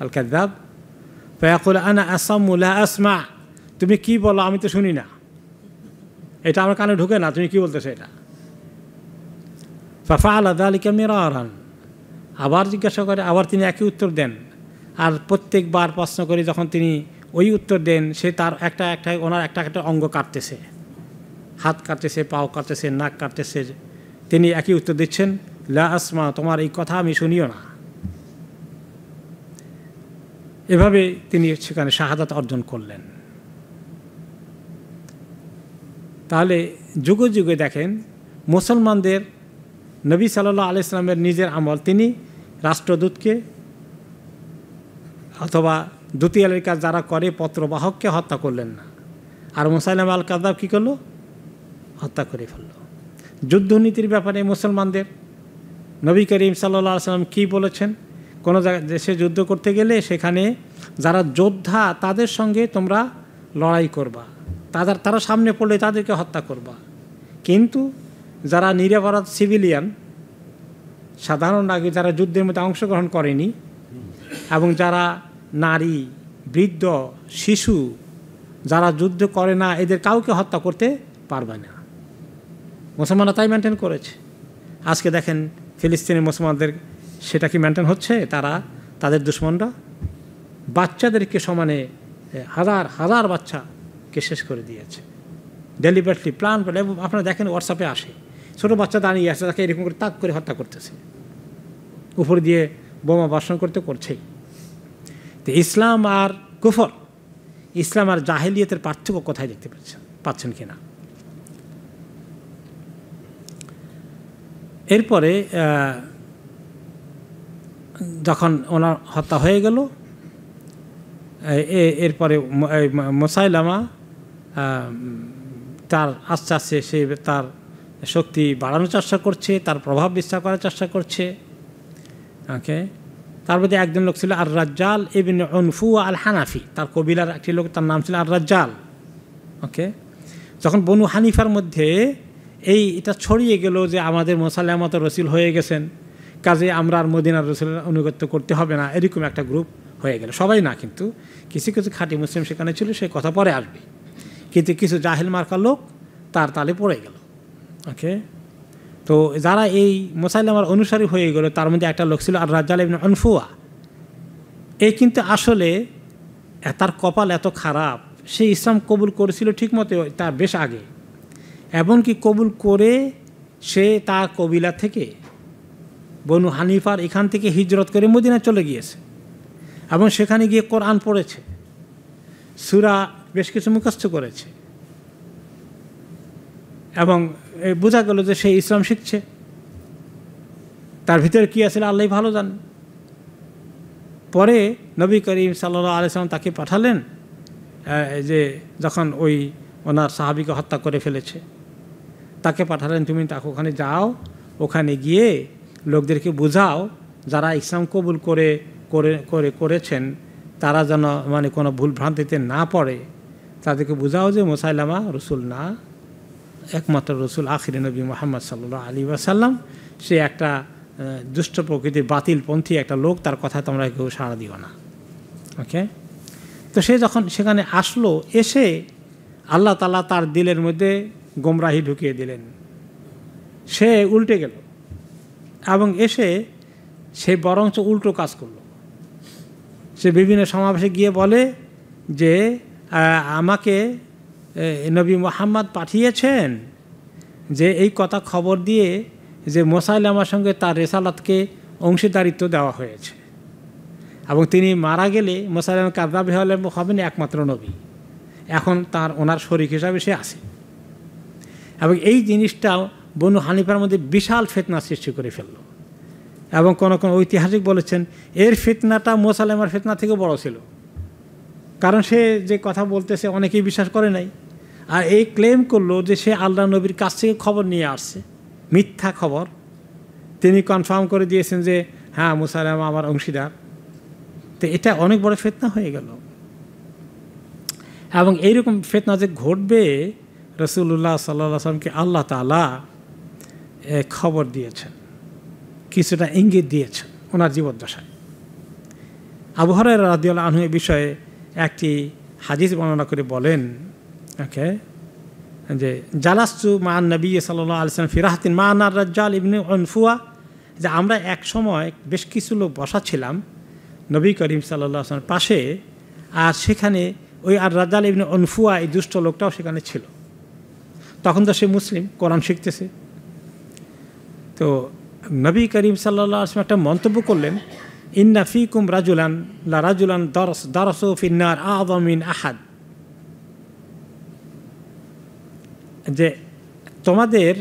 আল কাদাব ফয়াকুল আনা আসামুল্লাহ আসমা। তুমি কি বলো, আমি তো শুনি না। এটা আমার কানে ঢুকে না, তুমি কি বলতেছো এটা? ফাফা আলাদা আলিকা মেরা আরান আবার জিজ্ঞাসা করে, আবার তিনি একই উত্তর দেন। আর প্রত্যেকবার প্রশ্ন করে যখন তিনি ওই উত্তর দেন, সে তার একটা একটা, ওনার একটা একটা অঙ্গ কাটতেছে। হাত কাটতেছে, পাও কাটতেছে, নাক কাটতেছে। তিনি একই উত্তর দিচ্ছেন, লা আসমা, তোমার এই কথা আমি শুনিও না। এভাবে তিনি সেখানে শাহাদাত অর্জন করলেন। তাহলে যুগে যুগে দেখেন, মুসলমানদের নবী সাল্লাহ আলাইসলামের নিজের আমল, তিনি রাষ্ট্রদূতকে অথবা দ্বিতীয় কাজ যারা করে পত্রবাহককে হত্যা করলেন না। আর মুসাইলাম আল কাদাব কী করল? হত্যা করে ফেলল। যুদ্ধনীতির ব্যাপারে মুসলমানদের নবী করিম সাল্লা সাল্লাম কী বলেছেন? কোনো জায়গায় দেশে যুদ্ধ করতে গেলে সেখানে যারা যোদ্ধা, তাদের সঙ্গে তোমরা লড়াই করবা। তাদের, তারা সামনে পড়লে তাদেরকে হত্যা করবা। কিন্তু যারা নিরাপরাধ সিভিলিয়ান, সাধারণ আগে যারা যুদ্ধের মধ্যে অংশগ্রহণ করেনি, এবং যারা নারী, বৃদ্ধ, শিশু, যারা যুদ্ধ করে না, এদের কাউকে হত্যা করতে পারবে না। মুসলমানরা তাই মেনটেন করেছে। আজকে দেখেন, ফিলিস্তিনি মুসলমানদের সেটা কি মেনটেন হচ্ছে? তারা, তাদের দুশ্মনরা বাচ্চাদেরকে সমানে হাজার হাজার বাচ্চাকে শেষ করে দিয়েছে। ডেলিভারলি প্ল্যান এবং আপনারা দেখেন হোয়াটসঅ্যাপে আসে। ছোটো বাচ্চা দাঁড়িয়ে আছে, তাকে এরকম করে তাক করে হত্যা করতেছে। উপর দিয়ে বোমা বর্ষণ করতে করছেই। তো ইসলাম আর কুফর, ইসলাম আর জাহেলিয়তের পার্থক্য কোথায় দেখতে পাচ্ছেন পাচ্ছেন কিনা? এরপরে যখন ওনার হত্যা হয়ে গেল এরপরে মোসাইলামা তার আস্তে আস্তে সে তার শক্তি বাড়ানোর চেষ্টা করছে, তার প্রভাব বিস্তার করার চেষ্টা করছে। ওকে তার মধ্যে একজন লোক ছিল আর রাজ্জাল এবিন অনফু আল হানাফি তার কবিলার একটি লোক, তার নাম ছিল আর রাজ্জাল ওকে যখন বনু হানিফার মধ্যে এই এটা ছড়িয়ে গেল যে আমাদের মোসাল্লামত রসিল হয়ে গেছেন, কাজে আমরা আর মদিনার রসুলের অনুগত্য করতে হবে না, এরকম একটা গ্রুপ হয়ে গেল। সবাই না, কিন্তু কিছু কিছু খাঁটি মুসলিম সেখানে ছিল, সে কথা পরে আসবে। কিন্তু কিছু জাহেল মার্কা লোক তার তালে পড়ে গেল। ওকে তো যারা এই মোসাইলামার অনুসারী হয়ে গেল, তার মধ্যে একটা লোক ছিল আর রাজ্জাল ইবনে অনফুয়া এই কিন্তু আসলে তার কপাল এত খারাপ, সে ইসলাম কবুল করেছিল ঠিকমতো তার বেশ আগে। এমনকি কবুল করে সে তার কবিলা থেকে, বনু হানিফার এখান থেকে হিজরত করে মদিনা চলে গিয়েছে। এবং সেখানে গিয়ে কোরআন পড়েছে। সুরা বেশ কিছু মুখস্থ করেছে। এবং বোঝা গেল যে সে ইসলাম শিখছে। তার ভিতরে কী আছে আল্লাহ ভালো জান পরে নবী করিম সাল্লা আলাইসালাম তাকে পাঠালেন যে যখন ওই ওনার সাহাবিকে হত্যা করে ফেলেছে, তাকে পাঠালেন, তুমি তাকে ওখানে যাও, ওখানে গিয়ে লোকদেরকে বোঝাও, যারা ইসলাম কবুল করে করে করে, করেছেন, তারা যেন মানে কোনো ভুল ভ্রান্তিতে না পড়ে, তাদেরকে বোঝাও যে মোসাইলামা রসুল না। একমাত্র রসুল, আখির নবী মোহাম্মদ সাল্লাহ আলী ওয়াসাল্লাম। সে একটা দুষ্ট প্রকৃতির বাতিলপন্থী একটা লোক, তার কথা তোমরা কেউ সাড়া দিও না। ওকে? তো সে যখন সেখানে আসলো, এসে আল্লাহ তালা তার দিলের মধ্যে গোমরাহি ঢুকিয়ে দিলেন। সে উল্টে গেল এবং এসে সে বরঞ্চ উল্টো কাজ করল। সে বিভিন্ন সমাবেশে গিয়ে বলে যে আমাকে নবী মোহাম্মদ পাঠিয়েছেন যে এই কথা খবর দিয়ে যে মোসাইলামার সঙ্গে তার রেসালাতকে অংশীদারিত্ব দেওয়া হয়েছে। এবং তিনি মারা গেলে মোসাইলাম হলে হবেন একমাত্র নবী। এখন তার, ওনার শরিক হিসাবে সে আছে। এবং এই জিনিসটা বনু হানিফার মধ্যে বিশাল ফেতনা সৃষ্টি করে ফেলল। এবং কোনো কোনো ঐতিহাসিক বলেছেন, এর ফেতনাটা মোসালেমার ফেতনা থেকে বড় ছিল। কারণ সে যে কথা বলতেছে অনেকেই বিশ্বাস করে নাই। আর এই ক্লেম করল যে সে আল্লাহ নবীর কাছ থেকে খবর নিয়ে আসছে। মিথ্যা খবর। তিনি কনফার্ম করে দিয়েছেন যে হ্যাঁ মুসালাম আমার অংশীদার। তো এটা অনেক বড় ফেতনা হয়ে গেল। এবং এইরকম ফেতনা যে ঘটবে রসুল্লাহ সাল্লামকে আল্লাহ তালা খবর দিয়েছেন। কিছুটা ইঙ্গিত দিয়েছেন ওনার জীবদ্দশায়। আবহাওয়ার রাদিয়াল আনহু বিষয়ে একটি হাদিস বর্ণনা করে বলেন ওকে যে জালাস্তু মা নবী সাল্লাহ আলসালাম ফিরাহতিন মা আনার রাজ্জাল ইবনে অনফুয়া যে আমরা এক সময় বেশ কিছু লোক বসা ছিলাম নবী করিম সাল্লাহ আসলামের পাশে, আর সেখানে ওই আর রাজ্জাল ইবনে অনফুয়া এই দুষ্ট লোকটাও সেখানে ছিল। তখন তো সে মুসলিম, কোরআন শিখতেছে। তো নবী করিম সাল্লাহ আসলাম একটা মন্তব্য করলেন, ইন্না ফিকুম রাজুলান, লা রাজুলান দরস, দরসো ফিন্নার আদমিন আহাদ। যে তোমাদের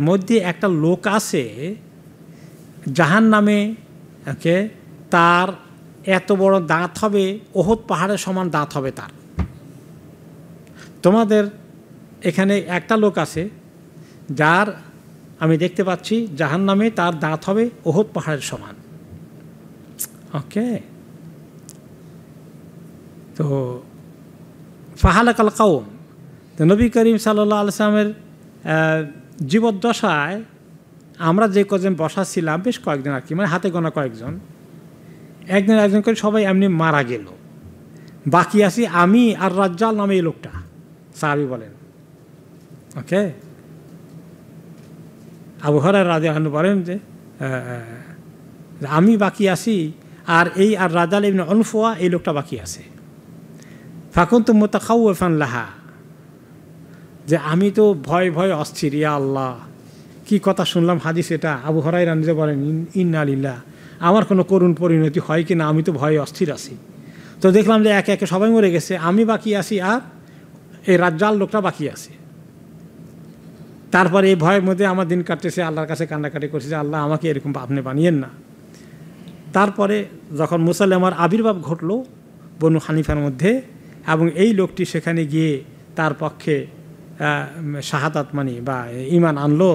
মধ্যে একটা লোক আছে জাহান নামে ওকে, তার এত বড় দাঁত হবে ওহত পাহাড়ের সমান দাঁত হবে তার। তোমাদের এখানে একটা লোক আছে, যার, আমি দেখতে পাচ্ছি জাহান নামে তার দাঁত হবে ওহত পাহাড়ের সমান। ওকে? তো, ফাহালাকাল কাউম তো নবী করিম সাল্লাহ আলসালামের জীবদ্দশায় আমরা যে কজন বসা ছিলাম, বেশ কয়েকজন আর কি মানে হাতে গোনা কয়েকজন। একজন একজন করে সবাই এমনি মারা গেল। বাকি আছি আমি আর রাজ্জাল নামে এই লোকটা, সাহাবি বলেন। ওকে? আবু হরার রাজা হানু বলেন যে আমি বাকি আছি আর এই আর রাজাল এমনি অনুফোয়া এই লোকটা বাকি আছে। ফাকুন তো মোতাখাউ এফান লাহা। যে আমি তো ভয় ভয় অস্থির, ইয়া আল্লাহ। কি কথা শুনলাম হাদিস এটা? আবু হরাই রানিজে বলেন ইন্না আলিল্লাহ আমার কোনো করুণ পরিণতি হয় কি না? আমি তো ভয়ে অস্থির আছি। তো দেখলাম যে একে একে সবাই মরে গেছে, আমি বাকি আছি আর এই রাজ্জাল লোকটা বাকি আছে। তারপরে এই ভয়ের মধ্যে আমার দিন কাটতেছে, আল্লাহর কাছে কান্নাকাটি করছে যে, আল্লাহ, আমাকে এরকম আপনি বানিয়েন না। তারপরে যখন মুসাল্লামার আবির্ভাব ঘটলো বনু হানিফার মধ্যে এবং এই লোকটি সেখানে গিয়ে তার পক্ষে শাহাদাত মানি বা ইমান আনলো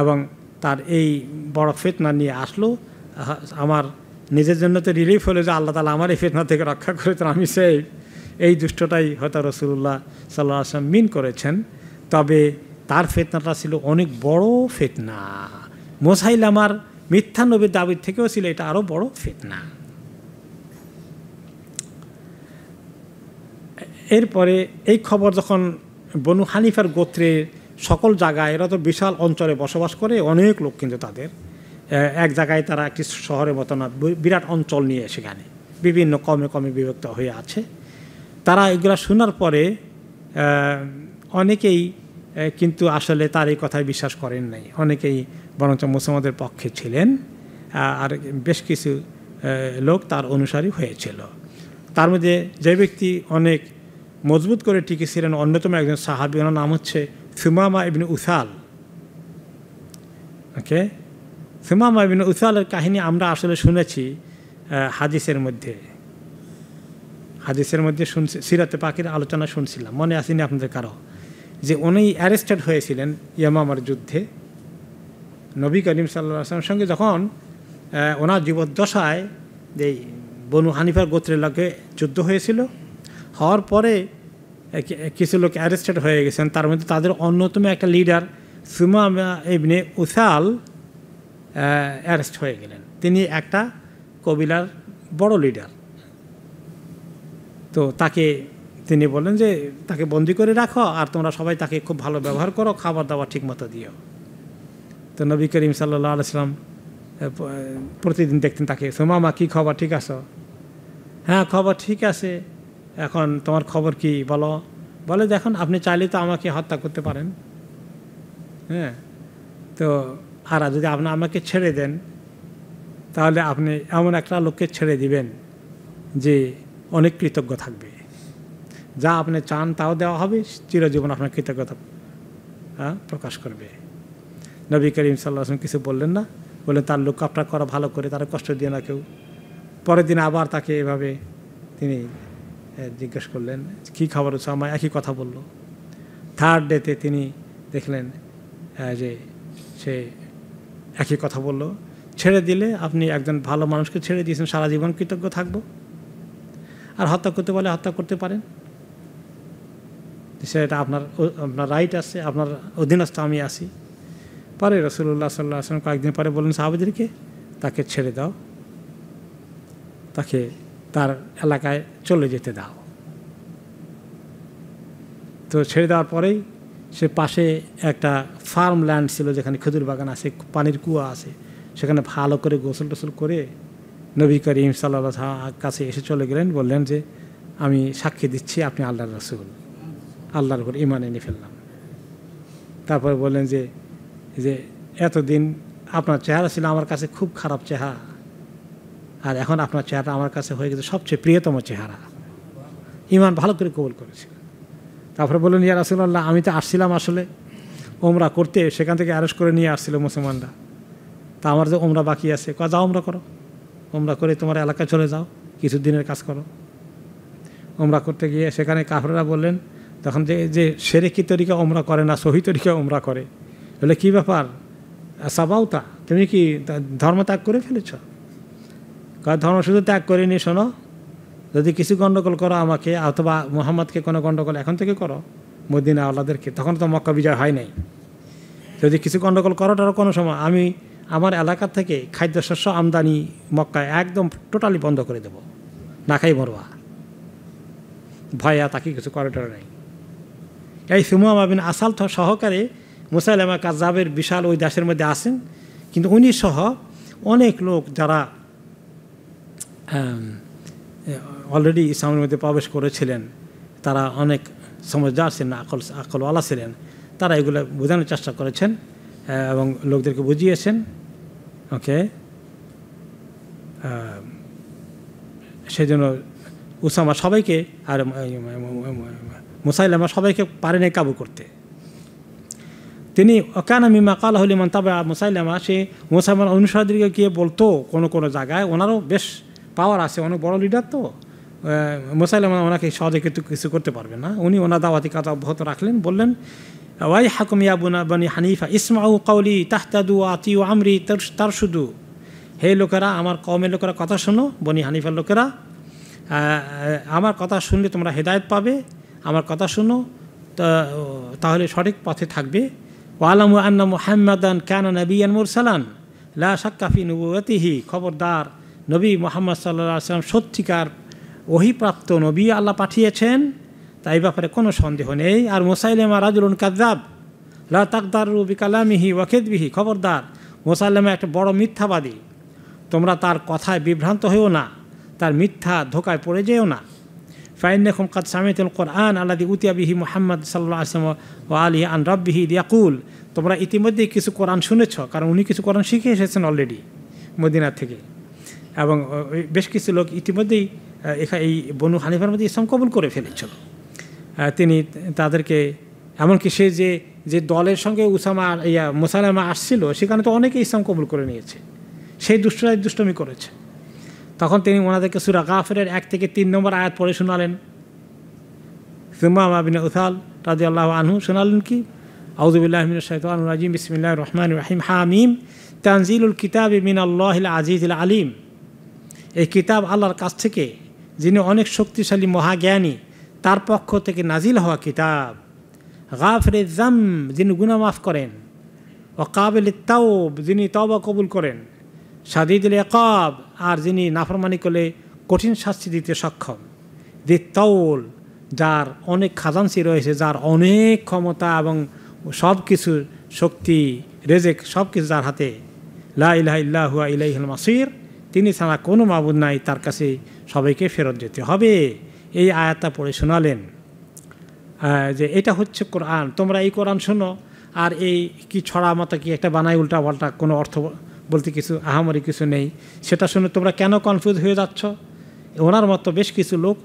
এবং তার এই বড় ফেতনা নিয়ে আসলো, আমার নিজের জন্য তো রিলিফ হলো যে আল্লাহ তালা আমার এই ফেতনা থেকে রক্ষা করেছেন আমি সেই, এই দুষ্টটাই হয়তো রসুল্লাহ সাল্লাহ আসলাম মিন করেছেন। তবে তার ফেতনাটা ছিল অনেক বড় ফেতনা। মোসাইল আমার মিথ্যা নবীর দাবির থেকেও ছিল এটা আরও বড় ফেতনা। এরপরে এই খবর যখন বনু হানিফার গোত্রের সকল জায়গায়, এরা তো বিশাল অঞ্চলে বসবাস করে, অনেক লোক কিন্তু তাদের। এক জায়গায় তারা একটি শহরের মতো না বিরাট অঞ্চল নিয়ে সেখানে, বিভিন্ন কমে কমে বিভক্ত হয়ে আছে। তারা এগুলো শোনার পরে অনেকেই কিন্তু আসলে তার এই কথায় বিশ্বাস করেন নাই। অনেকেই বরঞ্চ মুসলমানদের পক্ষে ছিলেন আর বেশ কিছু লোক তার অনুসারী হয়েছিল। তার মধ্যে যে ব্যক্তি অনেক মজবুত করে টিকেছিলেন অন্যতম একজন সাহাবি, ওনার নাম হচ্ছে সুমামা ইবিন উসাল। ওকে? সুমামা ইবিন উসালের কাহিনী আমরা আসলে শুনেছি হাদিসের মধ্যে। হাদিসের মধ্যে শুনছি, সিরাতে পাখির আলোচনা শুনছিলাম, মনে আসেনি আপনাদের কারও? যে উনি অ্যারেস্টেড হয়েছিলেন ইয়ামামার যুদ্ধে। নবী করিম সাল্লা সঙ্গে যখন ওনার জীবদ্দশায় যে বনু হানিফার গোত্রের লগে যুদ্ধ হয়েছিল হওয়ার পরে কিছু লোক অ্যারেস্টেড হয়ে গেছেন। তার মধ্যে তাদের অন্যতম একটা লিডার সুমা ইবনে উসাল অ্যারেস্ট হয়ে গেলেন। তিনি একটা কবিলার বড় লিডার তো তাকে তিনি বললেন যে, তাকে বন্দি করে রাখো আর তোমরা সবাই তাকে খুব ভালো ব্যবহার করো, খাবার দাবার ঠিক মতো দিও। তো নবী করিম সাল্লাহ আলাইসলাম প্রতিদিন দেখতেন তাকে, সোমামা, কী খবর? ঠিক আছো? হ্যাঁ খবর ঠিক আছে। এখন তোমার খবর কি? বলো। বলে দেখুন আপনি চাইলে তো আমাকে হত্যা করতে পারেন। হ্যাঁ? তো আর যদি আপনি আমাকে ছেড়ে দেন, তাহলে আপনি এমন একটা লোককে ছেড়ে দিবেন যে অনেক কৃতজ্ঞ থাকবে। যা আপনি চান তাও দেওয়া হবে, চিরজীবন আপনার কৃতজ্ঞতা প্রকাশ করবে। নবী করিম সাল্লাহ কিছু বললেন না? বললেন, তার লোক আপনার করা ভালো করে, তারা কষ্ট দিয়ে না কেউ। পরের দিন আবার তাকে এভাবে তিনি জিজ্ঞেস করলেন, কী খাবার হচ্ছে আমায় একই কথা বলল। থার্ড ডেতে তিনি দেখলেন যে সে একই কথা বলল, ছেড়ে দিলে আপনি একজন ভালো মানুষকে ছেড়ে দিয়েছেন, সারা জীবন কৃতজ্ঞ থাকব? আর হত্যা করতে বলে হত্যা করতে পারেন। সেটা আপনার আপনার রাইট আছে, আপনার অধীনস্থ আমি আসি পরে রসুল্লাহ সাল্লাহ আসলাম কয়েকদিন পরে বললেন, সাহাবাদেরকে তাকে ছেড়ে দাও। তাকে তার এলাকায় চলে যেতে দাও। তো ছেড়ে দেওয়ার পরেই সে পাশে একটা ফার্ম ল্যান্ড ছিল যেখানে খেজুর বাগান আছে, পানির কুয়া আছে। সেখানে ভালো করে গোসল টোসল করে নবী করিম সাল্লাহ কাছে এসে চলে গেলেন, বললেন যে, আমি সাক্ষী দিচ্ছি, আপনি আল্লাহর রসুল। আল্লাহর উপর ইমান এনে ফেললাম। তারপরে বললেন যে যে এতদিন আপনার চেহারা ছিল আমার কাছে খুব খারাপ চেহারা। আর এখন আপনার চেহারা আমার কাছে হয়ে গেছে সবচেয়ে প্রিয়তম চেহারা। ইমান ভালো করে কবল করেছিল তারপরে বললেন, ইয়া রাসুল্লাহ আমি তো আসছিলাম আসলে ওমরা করতে, সেখান থেকে অ্যারেস্ট করে নিয়ে আসছিল মুসলমানরা। তা আমার যে ওমরা বাকি আছে ক যাও ওমরা করো। ওমরা করে তোমার এলাকায় চলে যাও কিছু দিনের কাজ করো। ওমরা করতে গিয়ে সেখানে কাফরেরা বললেন, তখন যে যে সেরে সেরেকি তরিকা ওমরা করে না, সহি তরিকা ওমরা করে? বলে, কী ব্যাপার? সাবাউতা, তুমি কি ধর্ম ত্যাগ করে ফেলেছ? ধর্ম শুধু ত্যাগ করিনি, শোনো। যদি কিছু গণ্ডগোল করো আমাকে, অথবা মোহাম্মদকে কোনো গণ্ডগোল এখন থেকে করো, মদিনা আল্লাদেরকে তখন তো মক্কা বিজয় হয় নাই। যদি কিছু গণ্ডগোল করো তারও কোনো সময় আমি আমার এলাকা থেকে খাদ্যশস্য আমদানি মক্কায় একদম টোটালি বন্ধ করে দেব। না খাই মরবা ভয়া তাকে কিছু করে নাই। এই সুমুয়াম আবিন আসাল সহকারে মুসাইলামা কাজাবের বিশাল ওই দেশের মধ্যে আসেন কিন্তু উনি সহ অনেক লোক যারা অলরেডি ইসলামের মধ্যে প্রবেশ করেছিলেন, তারা অনেক সমঝদার ছিলেন, আকল, আকলওয়ালা ছিলেন, তারা এগুলো বোঝানোর চেষ্টা করেছেন এবং লোকদেরকে বুঝিয়েছেন ওকে সেই জন্য উসামা সবাইকে আর মুসাইলামা সবাইকে পারেনি কাবু করতে। তিনি অকানা মিমা কাল হলিমান তবে মুসাইলামা, সে মুসাইমান অনুসারীদেরকে গিয়ে বলতো কোনো কোনো জায়গায়, ওনারও বেশ পাওয়ার আছে, অনেক বড় লিডার তো। মুসাইলামা ওনাকে সহজে কিন্তু কিছু করতে পারবে না। উনি ওনার দাওয়াতি কাজ অব্যাহত রাখলেন, বললেন ওয়াই হাকুম ইয়াবুনা বানি হানিফা, ইসমাউ কাউলি তাহতাদু আতি ও আমরি তার শুধু হে লোকেরা, আমার কমের লোকেরা কথা শোনো, বনি হানিফার লোকেরা। আমার কথা শুনলে তোমরা হেদায়ত পাবে, আমার কথা শুনো তাহলে সঠিক পথে থাকবে। ওয়ালামু আন্না মুহাম্মাদান কেন নবীন মুরসালান, লা সাক্কাফি নবুয়তিহি খবরদার নবী মোহাম্মদ সাল্লাহ সাল্লাম সত্যিকার ওহিপ্রাপ্ত নবী আল্লাহ পাঠিয়েছেন, তাই ব্যাপারে কোনো সন্দেহ নেই। আর মোসাইলেমা রাজুলুন কাজাব লা তাকদারু বিকালামিহি ওয়াকেদবিহি খবরদার, মোসাইলেমা একটা বড় মিথ্যাবাদী। তোমরা তার কথায় বিভ্রান্ত হয়েও না, তার মিথ্যা ধোকায় পড়ে যেও না। ফাইন্নকুম কাদ সামিতুল কোরআন আল্লাদি উতিয়াবিহি মোহাম্মদ সাল্লাহ আসলাম ও আলী আন রব্বিহি ইয়াকুল তোমরা ইতিমধ্যেই কিছু কোরআন শুনেছ, কারণ উনি কিছু কোরআন শিখে এসেছেন অলরেডি মদিনা থেকে। এবং বেশ কিছু লোক ইতিমধ্যেই এখানে এই বনু হানিফার মধ্যে ইসলাম কবুল করে ফেলেছিল। তিনি তাদেরকে, এমনকি সে যে যে দলের সঙ্গে উসামা, ইয়া, মুসালামা আসছিল সেখানে তো অনেকে ইসলাম কবুল করে নিয়েছে। সেই দুষ্টরাই দুষ্টমি করেছে। তখন তিনি ওনাদেরকে সুরা গাফের এক থেকে তিন নম্বর আয়াত পড়ে শোনালেন। সুমা আবিন উসাল রাজি আল্লাহ আনহু শোনালেন কি? আউজুবিল্লাহ শৈতান রাজিম বিসমিল্লাহ রহমান রাহিম, হামিম, তানজিলুল কিতাব মিন আল্লাহ আজিজ আলিম। এই কিতাব আল্লাহর কাছ থেকে, যিনি অনেক শক্তিশালী মহাজ্ঞানী, তার পক্ষ থেকে নাজিল হওয়া কিতাব। গাফরে জাম যিনি গুনা মাফ করেন, ও কাবিল তাওব, যিনি তবা কবুল করেন সাদিদুল একাব আর যিনি নাফরমানি করলে কঠিন শাস্তি দিতে সক্ষম। দি তৌল যার অনেক খাজানসি রয়েছে, যার অনেক ক্ষমতা এবং সব কিছুর শক্তি, রেজেক সব কিছু যার হাতে। লা ইলাহ ইল্লাহুয়া ইলাইহুল মাসির। তিনি ছাড়া কোনো মাবুদ নাই, তার কাছে সবাইকে ফেরত যেতে হবে। এই আয়াতটা পড়ে শোনালেন। যে এটা হচ্ছে কোরআন, তোমরা এই কোরআন শোনো, আর এই কি ছড়া মতো কি একটা বানাই উল্টা পাল্টা, কোনো অর্থ বলতে কিছু আহামরি কিছু নেই। সেটা শুনে তোমরা কেন কনফিউজ হয়ে যাচ্ছ? ওনার মতো বেশ কিছু লোক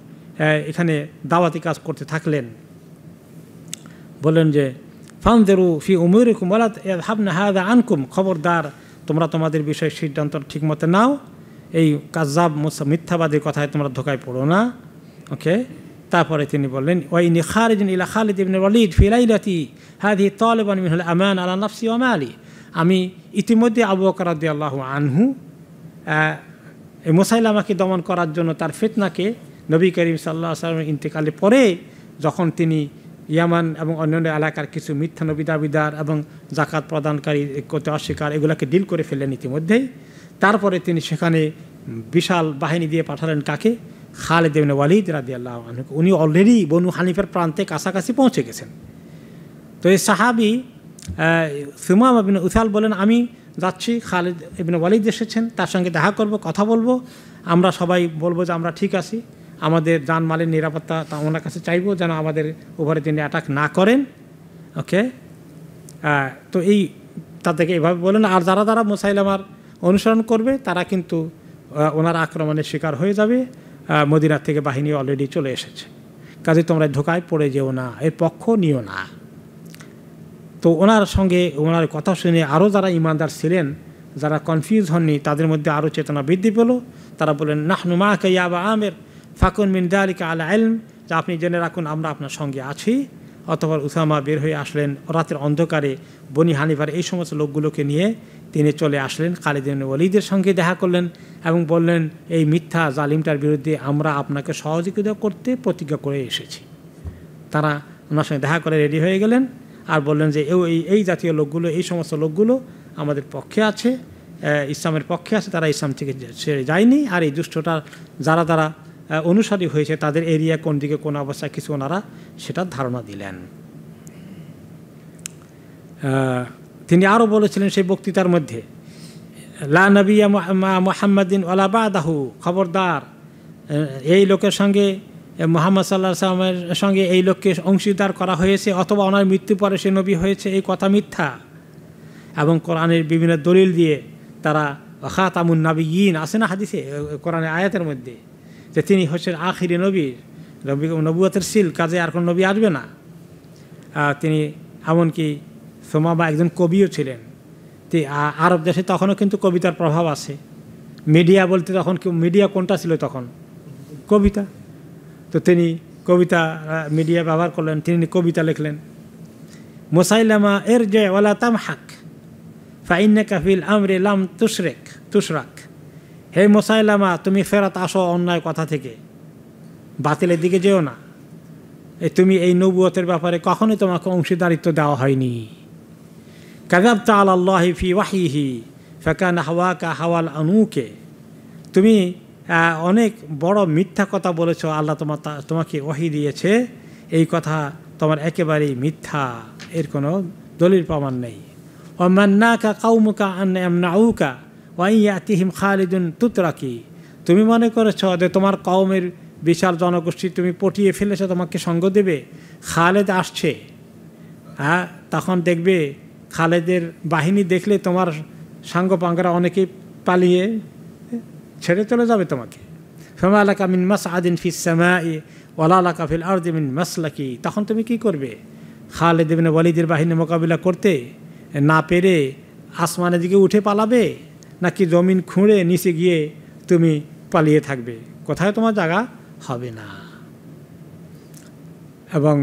এখানে দাওয়াতি কাজ করতে থাকলেন। বললেন যে ফানদেরু ফি উমুর কুমলাত হাবনা হাদা আনকুম। খবরদার, তোমরা তোমাদের বিষয়ে সিদ্ধান্ত ঠিকমতো নাও। এই কাজাব মিথ্যাবাদীর কথায় তোমরা ধোকায় পড়ো না, ওকে? তারপরে তিনি বললেন ওই নিখারিদিন ইলা খালিদ ইবনে ওয়ালিদ ফিলাইলাতি হাদি তালেবান মিনহুল আমান আলা নাফসি ওমালি আমি ইতিমধ্যে আবু বকর আল্লাহ আনহু এই মোসাইলামাকে দমন করার জন্য তার ফেতনাকে নবী করিম সাল্লাহ সাল্লামের ইন্তেকালে পরে যখন তিনি ইয়ামান এবং অন্যান্য এলাকার কিছু মিথ্যা নবিদাবিদার এবং জাকাত প্রদানকারী করতে অস্বীকার, এগুলোকে ডিল করে ফেললেন ইতিমধ্যেই। তারপরে তিনি সেখানে বিশাল বাহিনী দিয়ে পাঠালেন কাকে? খালেদ দেবেন ওয়ালিদ রাদি আল্লাহ উনি অলরেডি বনু হানিফের প্রান্তে কাছাকাছি পৌঁছে গেছেন। তো এই সাহাবি সুমাম আবিন উসাল বলেন, আমি যাচ্ছি, খালেদ ইবিন ওয়ালিদ এসেছেন, তার সঙ্গে দেখা করব, কথা বলব। আমরা সবাই বলব যে আমরা ঠিক আছি। আমাদের মালের নিরাপত্তা তা ওনার কাছে চাইব, যেন আমাদের উপরে তিনি অ্যাটাক না করেন। ওকে তো এই তাদেরকে এভাবে বলেন। আর যারা যারা মোসাইলামার অনুসরণ করবে, তারা কিন্তু ওনার আক্রমণের শিকার হয়ে যাবে মদিনার থেকে বাহিনী অলরেডি চলে এসেছে। কাজে তোমরা ঢোকায়, পড়ে যেও না, এর পক্ষ নিও না। তো ওনার সঙ্গে, ওনার কথা শুনে আরও যারা ইমানদার ছিলেন, যারা কনফিউজ হননি, তাদের মধ্যে আরও চেতনা বৃদ্ধি পেল। তারা বলেন নাহনু মা বা আমের, ফাকুন মিন দালিকা আলা আলম যা আপনি জেনে রাখুন, আমরা আপনার সঙ্গে আছি। অতপর উসামা বের হয়ে আসলেন, রাতের অন্ধকারে বনি হানিফার এই সমস্ত লোকগুলোকে নিয়ে তিনি চলে আসলেন খালিদিন ওলিদের সঙ্গে দেখা করলেন এবং বললেন, এই মিথ্যা জালিমটার বিরুদ্ধে আমরা আপনাকে সহযোগিতা করতে প্রতিজ্ঞা করে এসেছি। তারা ওনার সঙ্গে দেখা করে রেডি হয়ে গেলেন আর বললেন যে এই এই জাতীয় লোকগুলো, এই সমস্ত লোকগুলো আমাদের পক্ষে আছে ইসলামের পক্ষে আছে, তারা ইসলাম থেকে ছেড়ে যায়নি আর এই দুষ্টটা যারা যারা অনুসারী হয়েছে, তাদের এরিয়া কোন দিকে, কোন অবস্থায়, কিছু ওনারা সেটার ধারণা দিলেন। তিনি আরও বলেছিলেন সেই বক্তৃতার মধ্যে, লা নবিয়া মোহাম্মদিন ওলাবাদাহু খবরদার এই লোকের সঙ্গে মোহাম্মদ সাল্লাহ সাল্লামের সঙ্গে এই লোককে অংশীদার করা হয়েছে, অথবা ওনার মৃত্যু পরে সে নবী হয়েছে এই কথা মিথ্যা। এবং কোরআনের বিভিন্ন দলিল দিয়ে তারা, খাতামুন ইন আছে না হাদিসে কোরআনের আয়াতের মধ্যে, যে তিনি হচ্ছেন আখিরি নবী নবী, নবুয়তের সিল, কাজে আর কোনো নবী আসবে না। তিনি এমনকি সোমাবা একজন কবিও ছিলেন। তে আরব দেশে তখনও কিন্তু কবিতার প্রভাব আছে। মিডিয়া বলতে তখন মিডিয়া কোনটা ছিল তখন? কবিতা। তো তিনি কবিতা মিডিয়া ব্যবহার করলেন, তিনি কবিতা লিখলেন। মোসাইলামা এর যে ওলা তাম হাক ফাইন্নে কাফিল আমরে লাম তুশরেক, তুশরাক। হে মোসাইলামা, তুমি ফেরত আসো অন্যায় কথা থেকে। বাতিলের দিকে যেও না। তুমি এই নবুয়তের ব্যাপারে কখনোই তোমাকে অংশীদারিত্ব দেওয়া হয়নি। কাগাবতা আল্লাহ ফি ওয়াহিহি ফেকান হাওয়াকা হাওয়াল আনুকে তুমি অনেক বড় মিথ্যা কথা বলেছ, আল্লাহ তোমার তোমাকে ওহি দিয়েছে। এই কথা তোমার একেবারেই মিথ্যা, এর কোনো দলিল প্রমাণ নেই। ও মান্নাকা কাউমুকা আন্নাউকা ওয়াইয়াতিহিম খালিদুন তুতরাকি। তুমি মনে করেছ যে তোমার কওমের বিশাল জনগোষ্ঠী তুমি পটিয়ে ফেলেছো, তোমাকে সঙ্গ দেবে। খালেদ আসছে হ্যাঁ তখন দেখবে খালেদের বাহিনী দেখলে তোমার সাঙ্গ সাঙ্গপাঙ্গরা অনেকেই পালিয়ে ছেড়ে চলে যাবে তোমাকে। ফেমা আলাকা মিন মাস আদিন ফিসামা ওলা আলাকা ফিল আর্দি মিন মাসলাকি। তখন তুমি কি করবে? খালেদ ইবনে ওয়ালিদের বাহিনী মোকাবিলা করতে না পেরে আসমানের দিকে উঠে পালাবে, নাকি জমিন খুঁড়ে নিচে গিয়ে তুমি পালিয়ে থাকবে? কোথায় তোমার জায়গা? হবে না। এবং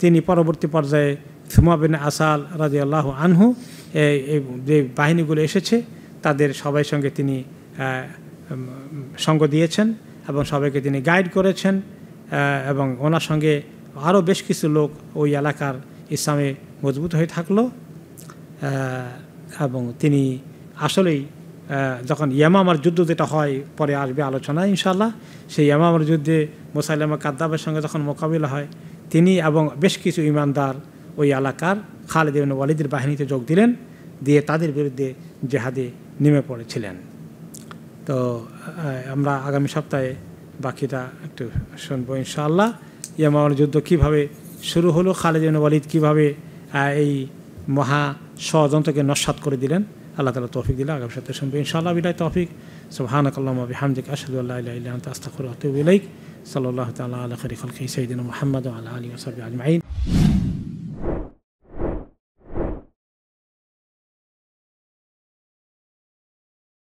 তিনি পরবর্তী পর্যায়ে থুমাবিন আসাল রাজি আল্লাহ আনহু এই যে বাহিনীগুলো এসেছে, তাদের সবাই সঙ্গে তিনি সঙ্গ দিয়েছেন এবং সবাইকে তিনি গাইড করেছেন এবং ওনার সঙ্গে আরও বেশ কিছু লোক ওই এলাকার ইসলামে মজবুত হয়ে থাকল এবং তিনি আসলেই যখন ইয়ামামার যুদ্ধ যেটা হয়, পরে আসবে আলোচনা ইনশাল্লাহ সেই ইয়ামামার যুদ্ধে মোসাইলামা কাদ্দাবের সঙ্গে যখন মোকাবিলা হয়, তিনি এবং বেশ কিছু ইমানদার ওই এলাকার খালেদ ওয়ালিদের বাহিনীতে যোগ দিলেন, দিয়ে তাদের বিরুদ্ধে জেহাদে নেমে পড়েছিলেন। তো আমরা আগামী সপ্তাহে বাকিটা একটু শুনব ইনশাআল্লাহ। ইয়ামামার যুদ্ধ কীভাবে শুরু হলো, খালেদ ওয়ালিদ কীভাবে এই মহা ষড়যন্ত্রকে নস্বাত করে দিলেন, আল্লাহ তালা তৌফিক দিলে আগামী সপ্তাহে শুনব ইনশাআল্লাহ। বিলাই তৌফিক। সুবহানাক আল্লাহুম্মা বিহামদিক, আশহাদু আল্লা ইলাহা ইল্লা আনতা, আস্তাগফিরুকা ওয়া আতুবু ইলাইক। সাল্লাল্লাহু তাআলা আলা খাইরি খালকি সাইয়্যিদিনা মুহাম্মদ ওয়া আলা আলিহি আজমাইন।